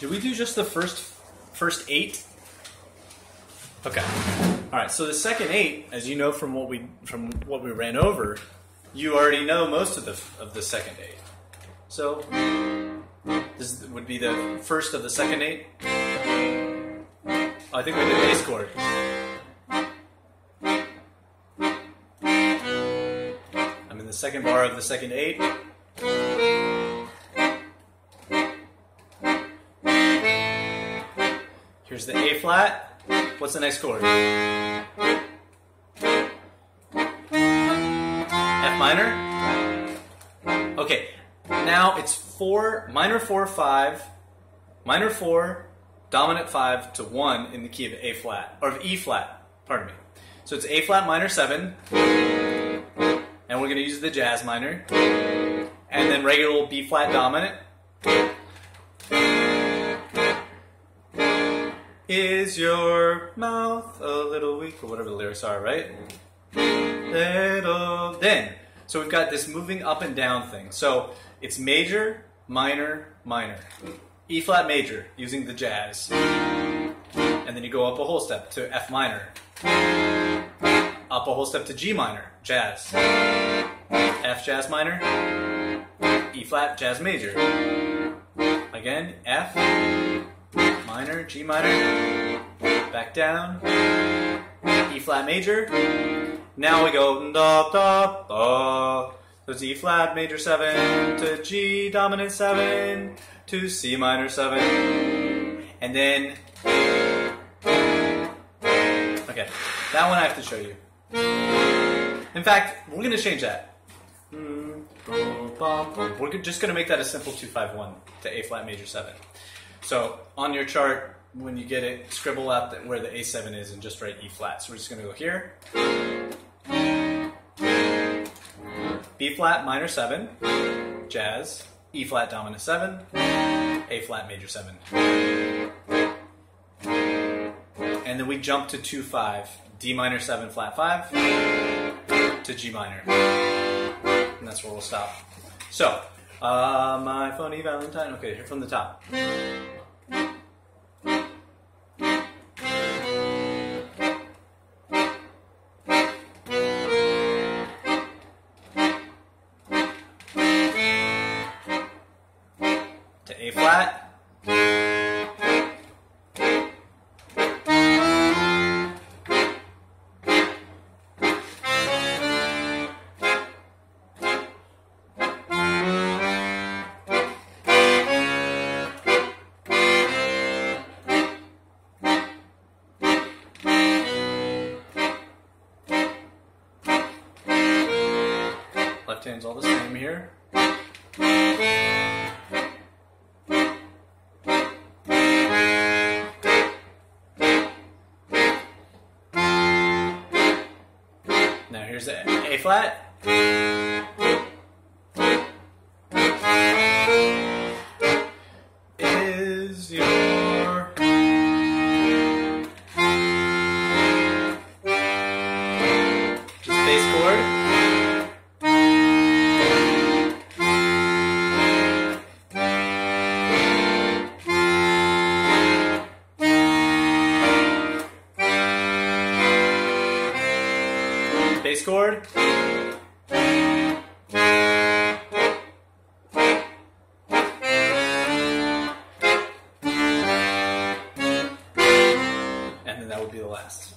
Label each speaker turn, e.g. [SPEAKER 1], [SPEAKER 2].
[SPEAKER 1] Did we do just the first first eight? Okay. All right. So the second eight, as you know from what we from what we ran over, you already know most of the of the second eight. So this would be the first of the second eight. Oh, I think we did bass chord. I'm in the second bar of the second eight. Here's the A flat. What's the next chord? F minor. Okay, now it's four, minor four, five, minor four, dominant five to one in the key of A flat, or of E flat, pardon me. So it's A flat minor seven, and we're going to use the jazz minor, and then regular B flat dominant. Is your mouth a little weak, or whatever the lyrics are, right? Little. Then, so we've got this moving up and down thing. So it's major, minor, minor. E flat major, using the jazz. And then you go up a whole step to F minor. Up a whole step to G minor, jazz. F jazz minor. E flat jazz major. Again, F minor, G minor, back down, E flat major. Now we go da da da. So E flat major seven to G dominant seven to C minor seven, and then okay, that one I have to show you. In fact, we're gonna change that. Mm, we're just gonna make that a simple two five one to A flat major seven. So on your chart, when you get it, scribble out the, where the A7 is and just write E flat. So we're just going to go here. B flat minor 7, jazz, E flat dominant 7, A flat major 7. And then we jump to 2 5, D minor 7 flat 5 to G minor. And that's where we'll stop. So, uh, my phony Valentine. Okay, here from the top. A flat. Left hand's all the same here. Now here's the A flat. Bass chord. And then that would be the last.